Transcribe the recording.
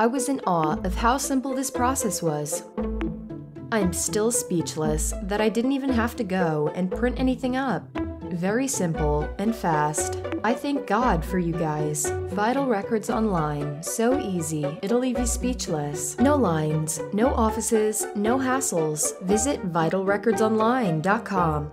I was in awe of how simple this process was. I'm still speechless that I didn't even have to go and print anything up. Very simple and fast. I thank God for you guys. Vital Records Online. So easy, it'll leave you speechless. No lines, no offices, no hassles. Visit vitalrecordsonline.com.